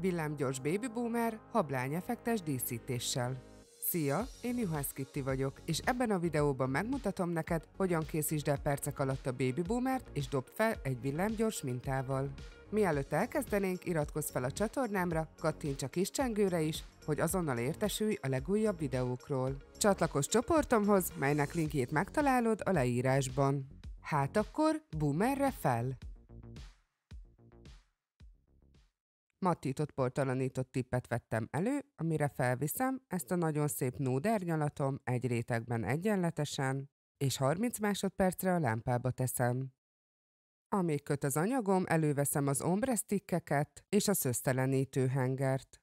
Villámgyors Baby Boomer hablány effektes díszítéssel. Szia, én Juhász Kitti vagyok, és ebben a videóban megmutatom neked, hogyan készítsd el percek alatt a Baby Boomert, és dobd fel egy villámgyors mintával. Mielőtt elkezdenénk, iratkozz fel a csatornámra, kattints a kis csengőre is, hogy azonnal értesülj a legújabb videókról. Csatlakozz csoportomhoz, melynek linkjét megtalálod a leírásban. Hát akkor, boomerre fel! Mattított portalanított tippet vettem elő, amire felviszem ezt a nagyon szép nódernyalatom egy rétegben egyenletesen, és 30 másodpercre a lámpába teszem. Amíg köt az anyagom, előveszem az ombresztikkeket és a szöztelenítő hengert.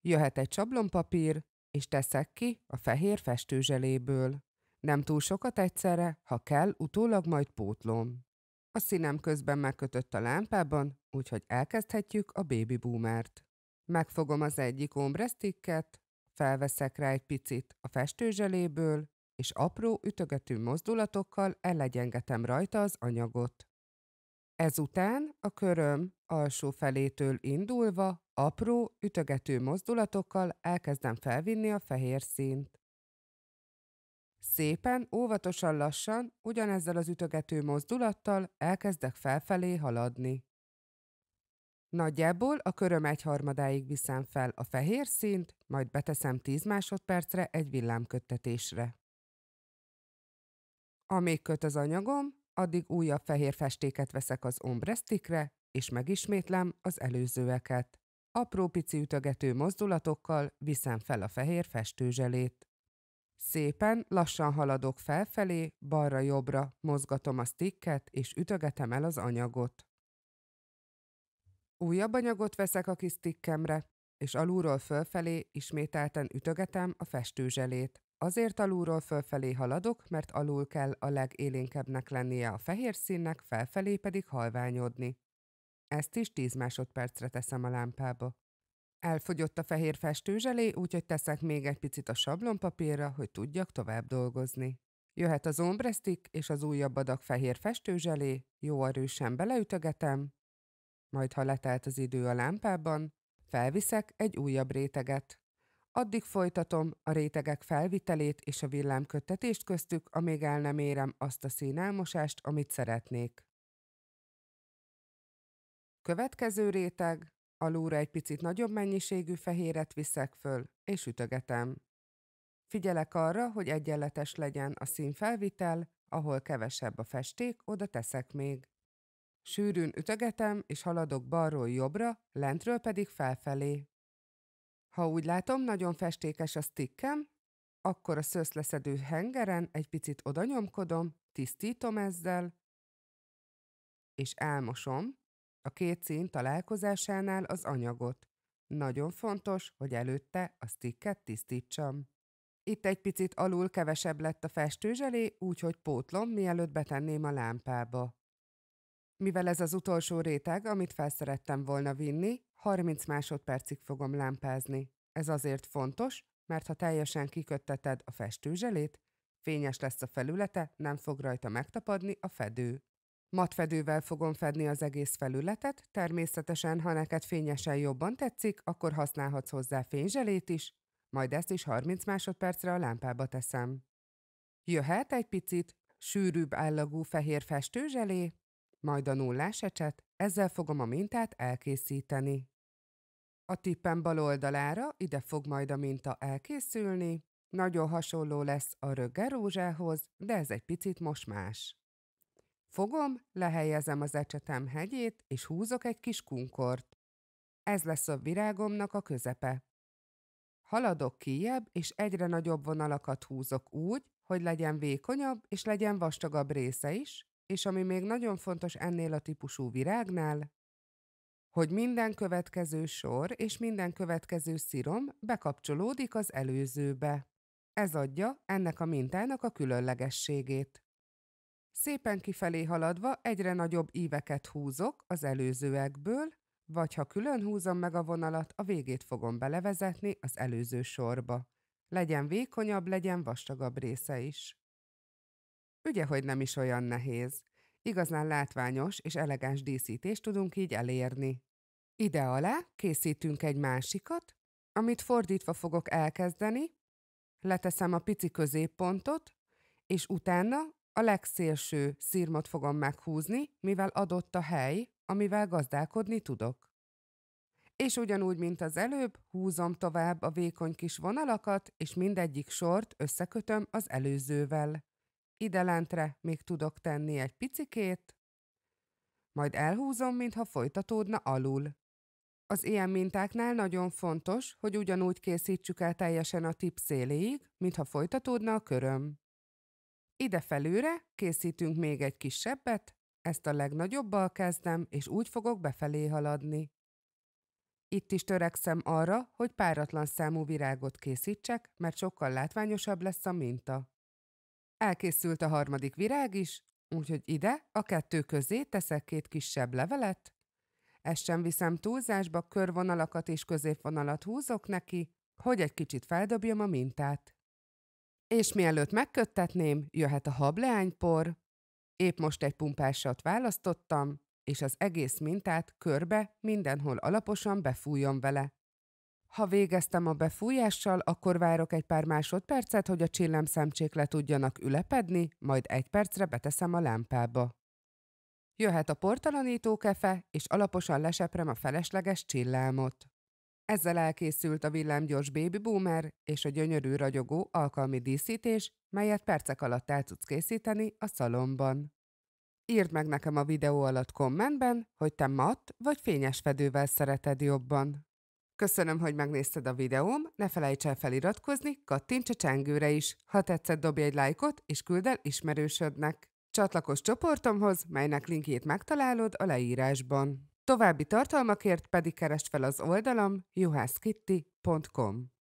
Jöhet egy csablonpapír, és teszek ki a fehér festőzseléből. Nem túl sokat egyszerre, ha kell, utólag majd pótlom. A színem közben megkötött a lámpában, úgyhogy elkezdhetjük a baby boomert. Megfogom az egyik ombresztikket, felveszek rá egy picit a festőzseléből, és apró ütögető mozdulatokkal ellegyengetem rajta az anyagot. Ezután a köröm alsó felétől indulva apró ütögető mozdulatokkal elkezdem felvinni a fehér színt. Szépen, óvatosan lassan, ugyanezzel az ütögető mozdulattal elkezdek felfelé haladni. Nagyjából a köröm egyharmadáig viszem fel a fehér színt, majd beteszem 10 másodpercre egy villámköttetésre. Amíg köt az anyagom, addig újabb fehér festéket veszek az ombresztikre, és megismétlem az előzőeket. Apró pici ütögető mozdulatokkal viszem fel a fehér festőzselét. Szépen, lassan haladok felfelé, balra-jobbra, mozgatom a sticket, és ütögetem el az anyagot. Újabb anyagot veszek a kis stickemre, és alulról fölfelé ismételten ütögetem a festőzselét. Azért alulról fölfelé haladok, mert alul kell a legélénkebbnek lennie a fehér színnek, felfelé pedig halványodni. Ezt is 10 másodpercre teszem a lámpába. Elfogyott a fehér festőzselé, úgyhogy teszek még egy picit a sablonpapírra, hogy tudjak tovább dolgozni. Jöhet az ombresztik és az újabb adag fehér festőzselé, jó erősen beleütögetem, majd ha letelt az idő a lámpában, felviszek egy újabb réteget. Addig folytatom a rétegek felvitelét és a villámköttetést köztük, amíg el nem érem azt a színelmosást, amit szeretnék. Következő réteg, alulra egy picit nagyobb mennyiségű fehéret viszek föl, és ütögetem. Figyelek arra, hogy egyenletes legyen a színfelvitel, ahol kevesebb a festék, oda teszek még. Sűrűn ütögetem, és haladok balról jobbra, lentről pedig felfelé. Ha úgy látom, nagyon festékes a stickem, akkor a szőszleszedő hengeren egy picit odanyomkodom, tisztítom ezzel, és elmosom a két szín találkozásánál az anyagot. Nagyon fontos, hogy előtte a sticket tisztítsam. Itt egy picit alul kevesebb lett a festőzselé, úgyhogy pótlom, mielőtt betenném a lámpába. Mivel ez az utolsó réteg, amit felszerettem volna vinni, 30 másodpercig fogom lámpázni. Ez azért fontos, mert ha teljesen kikötteted a festőzselét, fényes lesz a felülete, nem fog rajta megtapadni a fedő. Matfedővel fogom fedni az egész felületet, természetesen, ha neked fényesen jobban tetszik, akkor használhatsz hozzá fényzselét is, majd ezt is 30 másodpercre a lámpába teszem. Jöhet egy picit sűrűbb állagú fehér festőzselé, majd a nullás ecset, ezzel fogom a mintát elkészíteni. A tippem bal oldalára ide fog majd a minta elkészülni, nagyon hasonló lesz a röggel rózsához, de ez egy picit most más. Fogom, lehelyezem az ecsetem hegyét, és húzok egy kis kunkort. Ez lesz a virágomnak a közepe. Haladok kijebb, és egyre nagyobb vonalakat húzok úgy, hogy legyen vékonyabb és legyen vastagabb része is, és ami még nagyon fontos ennél a típusú virágnál, hogy minden következő sor és minden következő szírom bekapcsolódik az előzőbe. Ez adja ennek a mintának a különlegességét. Szépen kifelé haladva egyre nagyobb íveket húzok az előzőekből, vagy ha külön húzom meg a vonalat, a végét fogom belevezetni az előző sorba. Legyen vékonyabb, legyen vastagabb része is. Ugye, hogy nem is olyan nehéz. Igazán látványos és elegáns díszítést tudunk így elérni. Ide alá készítünk egy másikat, amit fordítva fogok elkezdeni, leteszem a pici középpontot, és utána a legszélső szírmot fogom meghúzni, mivel adott a hely, amivel gazdálkodni tudok. És ugyanúgy, mint az előbb, húzom tovább a vékony kis vonalakat, és mindegyik sort összekötöm az előzővel. Ide lentre még tudok tenni egy picikét, majd elhúzom, mintha folytatódna alul. Az ilyen mintáknál nagyon fontos, hogy ugyanúgy készítsük el teljesen a tip széléig, mintha folytatódna a köröm. Ide felőre készítünk még egy kisebbet, ezt a legnagyobbal kezdem, és úgy fogok befelé haladni. Itt is törekszem arra, hogy páratlan számú virágot készítsek, mert sokkal látványosabb lesz a minta. Elkészült a harmadik virág is, úgyhogy ide a kettő közé teszek két kisebb levelet, ezt sem viszem túlzásba, körvonalakat és középvonalat húzok neki, hogy egy kicsit feldobjam a mintát. És mielőtt megköttetném, jöhet a hableánypor. Épp most egy pumpásat választottam, és az egész mintát körbe mindenhol alaposan befújom vele. Ha végeztem a befújással, akkor várok egy pár másodpercet, hogy a csillemszemcsék le tudjanak ülepedni, majd egy percre beteszem a lámpába. Jöhet a portalanító kefe, és alaposan leseprem a felesleges csillámot. Ezzel elkészült a villámgyors baby boomer és a gyönyörű ragyogó alkalmi díszítés, melyet percek alatt el tudsz készíteni a szalomban. Írd meg nekem a videó alatt kommentben, hogy te matt vagy fényes fedővel szereted jobban. Köszönöm, hogy megnézted a videóm, ne felejts el feliratkozni, kattints a csengőre is. Ha tetszett, dobj egy lájkot és küld el ismerősödnek. Csatlakozz csoportomhoz, melynek linkjét megtalálod a leírásban. További tartalmakért pedig keresd fel az oldalam juhászkitti.com.